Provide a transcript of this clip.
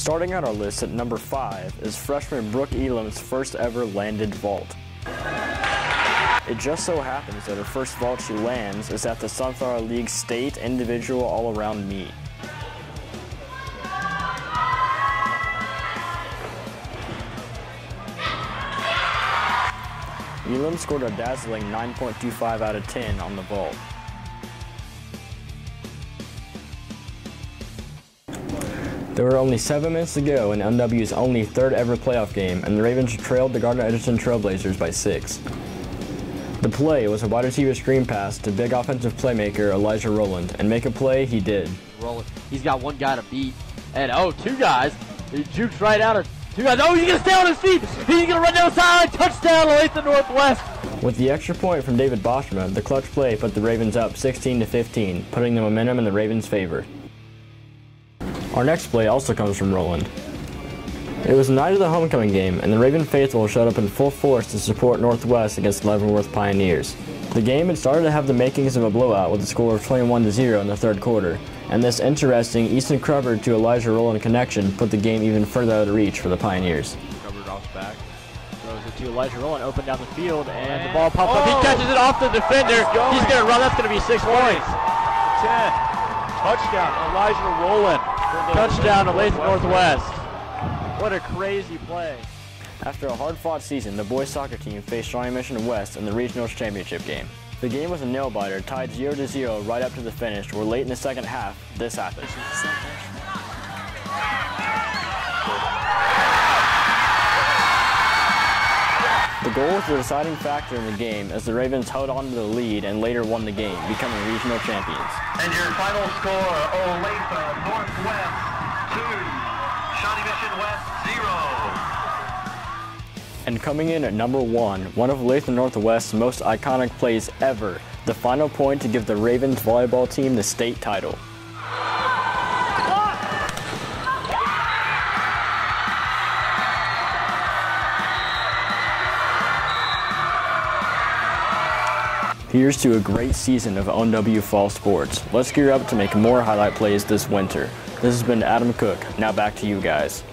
Starting out our list at number 5 is freshman Brooke Elam's first ever landed vault. It just so happens that her first vault she lands is at the Sunflower League State Individual All-Around Meet. Elam scored a dazzling 9.25 out of 10 on the vault. There were only seven minutes to go in ONW's only third ever playoff game, and the Ravens trailed the Gardner Edgerton Trailblazers by six. The play was a wide receiver screen pass to big offensive playmaker Elijah Rowland, and make a play he did. Rowland, he's got one guy to beat, and oh, two guys. He jukes right out of two guys. Oh, he's gonna stay on his feet. He's gonna run down the sideline. Touchdown, Olathe Northwest. With the extra point from David Boschma, the clutch play put the Ravens up 16 to 15, putting the momentum in the Ravens' favor. Our next play also comes from Rowland. It was the night of the homecoming game, and the Raven faithful showed up in full force to support Northwest against Leavenworth Pioneers. The game had started to have the makings of a blowout with a score of 21 to 0 in the third quarter, and this interesting Easton Crubbard to Elijah Rowland connection put the game even further out of reach for the Pioneers. Crubbard off back, throws it to Elijah Rowland, open down the field, and, the ball pops oh, up. He oh! catches it off the defender. He's going to run. That's going to be six 20, points. 10. Touchdown, Elijah Rowland. Touchdown to Olathe Northwest. What a crazy play. After a hard-fought season, the boys soccer team faced Shawnee Mission West in the regional championship game. The game was a nail-biter, tied 0-0 right up to the finish, where late in the second half, this happened. The goal was the deciding factor in the game as the Ravens held on to the lead and later won the game, becoming regional champions. And your final score, Olathe Northwest 2, Shawnee Mission West 0. And coming in at number one, one of Olathe Northwest's most iconic plays ever, the final point to give the Ravens volleyball team the state title. Here's to a great season of ONW Fall Sports. Let's gear up to make more highlight plays this winter. This has been Adam Cook. Now back to you guys.